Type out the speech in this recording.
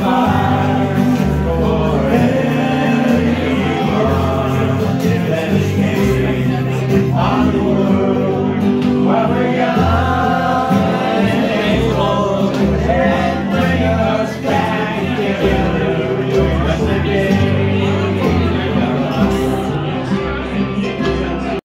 Bye.